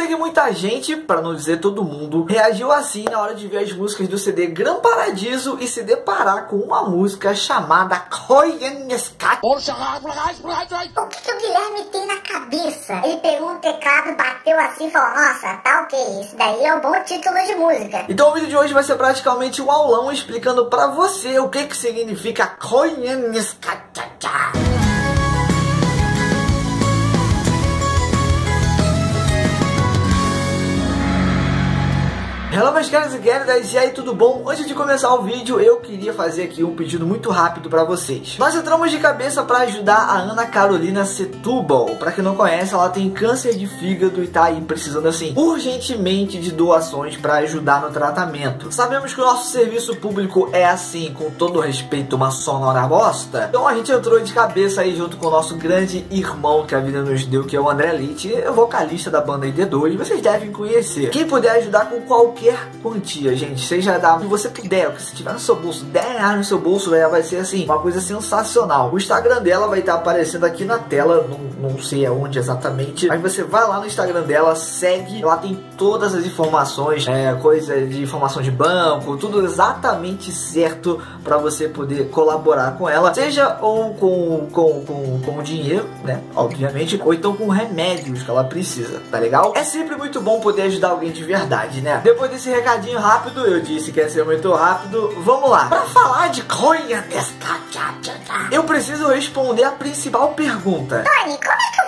sei que muita gente, para não dizer todo mundo, reagiu assim na hora de ver as músicas do CD Gran Paradiso e se deparar com uma música chamada Koyenskat. O que, que o Guilherme tem na cabeça? Ele pegou um teclado, bateu assim e falou, nossa, tá ok, isso daí é um bom título de música. Então o vídeo de hoje vai ser praticamente um aulão explicando pra você o que que significa Koyenskat. Hello meus caras e queridas, e aí tudo bom? Antes de começar o vídeo, eu queria fazer aqui um pedido muito rápido para vocês. Nós entramos de cabeça para ajudar a Ana Carolina Setúbal. Para quem não conhece, ela tem câncer de fígado e tá aí precisando assim urgentemente de doações para ajudar no tratamento. Sabemos que o nosso serviço público é assim, com todo respeito, uma sonora bosta. Então a gente entrou de cabeça aí junto com o nosso grande irmão que a vida nos deu, que é o André Litt, vocalista da banda ID2. Vocês devem conhecer. Quem puder ajudar com qualquer qualquer quantia, gente. Seja da que você o que se tiver no seu bolso, 10 reais no seu bolso, ela vai ser assim, uma coisa sensacional. O Instagram dela vai estar aparecendo aqui na tela, não, não sei aonde exatamente, mas você vai lá no Instagram dela, segue, lá tem todas as informações, é, coisa de informação de banco, tudo exatamente certo para você poder colaborar com ela, seja ou com, com, com, com dinheiro, né, obviamente, ou então com remédios que ela precisa, tá legal? É sempre muito bom poder ajudar alguém de verdade, né? Depois desse recadinho rápido, eu disse que ia ser muito rápido. Vamos lá. Para falar de Coinha eu preciso responder a principal pergunta. Tony, como é que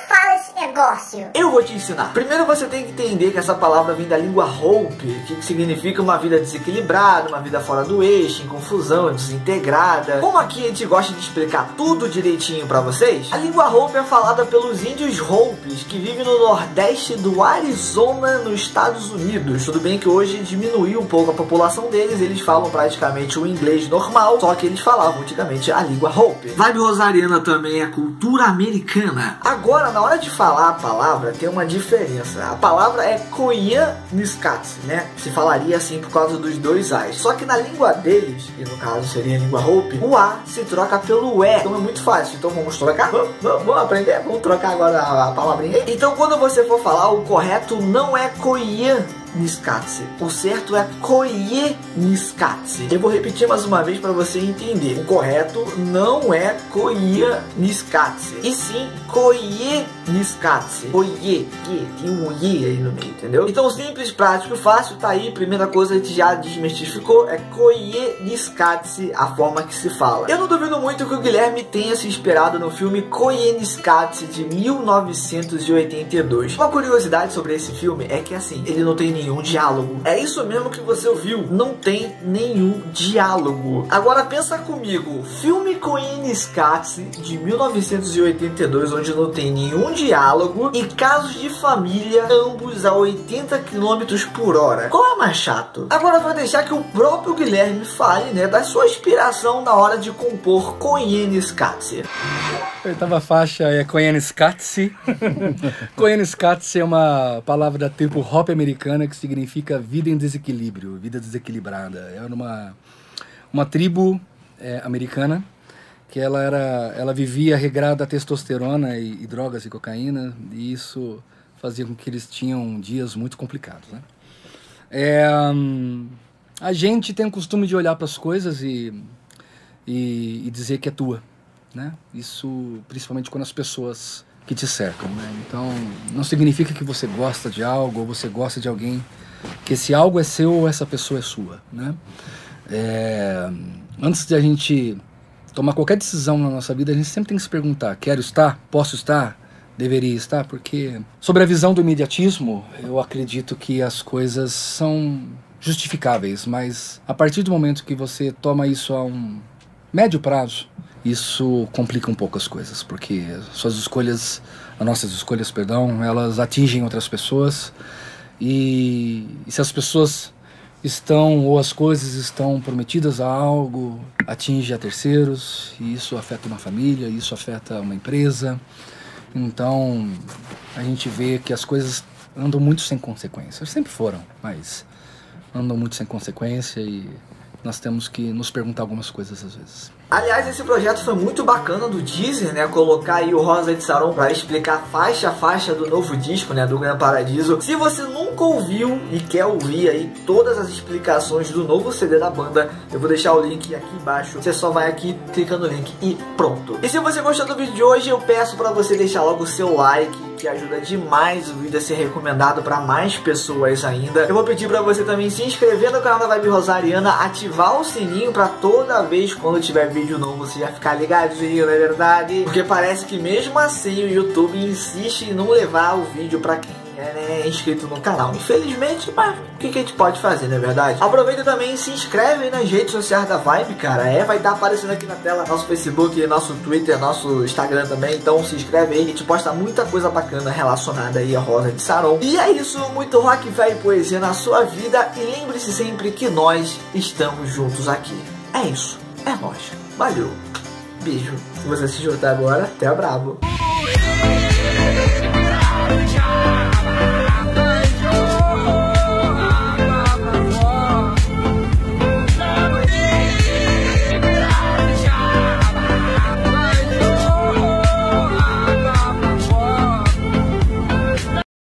negócio? Eu vou te ensinar. Primeiro você tem que entender que essa palavra vem da língua Hope, que significa uma vida desequilibrada, uma vida fora do eixo, em confusão, desintegrada. Como aqui a gente gosta de explicar tudo direitinho para vocês, a língua Hope é falada pelos índios Hopes, que vivem no nordeste do Arizona, nos Estados Unidos. Tudo bem que hoje diminuiu um pouco a população deles, eles falam praticamente o inglês normal, só que eles falavam antigamente a língua Hope. Vibe rosariana também é cultura americana. Agora, na hora de falar a palavra, tem uma diferença. A palavra é Koyaanisqatsi, né? Se falaria assim por causa dos dois A's. Só que na língua deles, que no caso seria a língua Hope, o A se troca pelo E. Então é muito fácil. Então vamos trocar? Vamos, vamos, aprender? Vamos trocar agora a, a palavrinha? Então quando você for falar, o correto não é Koyan Niskatse. O certo é Koye Niskatse. Eu vou repetir mais uma vez para você entender. O correto não é Koya Niskatse, e sim Koye Niskatse. Koye, que tem um i aí no meio, entendeu? Então simples, prático, fácil, tá aí. Primeira coisa gente já desmistificou é Koye Niskatse, a forma que se fala. Eu não duvido muito que o Guilherme tenha se inspirado no filme Koye Niskatse de 1982. Uma curiosidade sobre esse filme é que assim, ele não tem nenhum diálogo. É isso mesmo que você ouviu, não tem nenhum diálogo. Agora pensa comigo, filme com Iniscatse de 1982, onde não tem nenhum diálogo e casos de família, ambos a 80 km por hora. Qual é mais chato? Agora vai deixar que o próprio Guilherme fale, né, da sua inspiração na hora de compor com Iniscatse. Oitava faixa é Koyaanisqatsi. Koyaanisqatsi é uma palavra da tribo hop americana que significa vida em desequilíbrio, vida desequilibrada. Era uma, uma tribo é, americana que ela era ela vivia regrada a testosterona e, e, drogas e cocaína e isso fazia com que eles tinham dias muito complicados né? é, a gente tem o costume de olhar para as coisas e, e, e, dizer que é tua né isso principalmente quando as pessoas que te cercam né então não significa que você gosta de algo ou você gosta de alguém que esse algo é seu ou essa pessoa é sua né é, antes de a gente tomar qualquer decisão na nossa vida, a gente sempre tem que se perguntar: quero estar? Posso estar? Deveria estar? Porque, sobre a visão do imediatismo, eu acredito que as coisas são justificáveis, mas a partir do momento que você toma isso a um médio prazo, isso complica um pouco as coisas, porque suas escolhas, as nossas escolhas, perdão, elas atingem outras pessoas e, e se as pessoas estão ou as coisas estão prometidas a algo, atinge a terceiros, e isso afeta uma família, isso afeta uma empresa. Então, a gente vê que as coisas andam muito sem consequência. Sempre foram, mas andam muito sem consequência e nós temos que nos perguntar algumas coisas às vezes. Aliás, esse projeto foi muito bacana do Deezer, né? Colocar aí o Rosa de Saron para explicar faixa a faixa do novo disco, né? Do Gran Paradiso. Se você nunca ouviu e quer ouvir aí todas as explicações do novo CD da banda, eu vou deixar o link aqui embaixo. Você só vai aqui, clica no link e pronto. E se você gostou do vídeo de hoje, eu peço para você deixar logo o seu like, que ajuda demais o vídeo a ser recomendado para mais pessoas ainda. Eu vou pedir para você também se inscrever no canal da Vibe Rosariana, ativar o sininho para toda vez quando tiver vídeo novo você já ficar ligadinho, não é verdade? Porque parece que mesmo assim o YouTube insiste em não levar o vídeo pra quem é né, inscrito no canal. Infelizmente, mas o que, que, a gente pode fazer, não é verdade? Aproveita também e se inscreve nas redes sociais da Vibe, cara. É, vai estar aparecendo aqui na tela nosso Facebook, nosso Twitter, nosso Instagram também. Então se inscreve aí, a gente posta muita coisa bacana relacionada aí a Rosa de Saron. E é isso, muito rock, velho poesia na sua vida. E lembre-se sempre que nós estamos juntos aqui. É isso, é nóis. Valeu. Beijo. Se você assistiu até agora, até a brabo. Bye.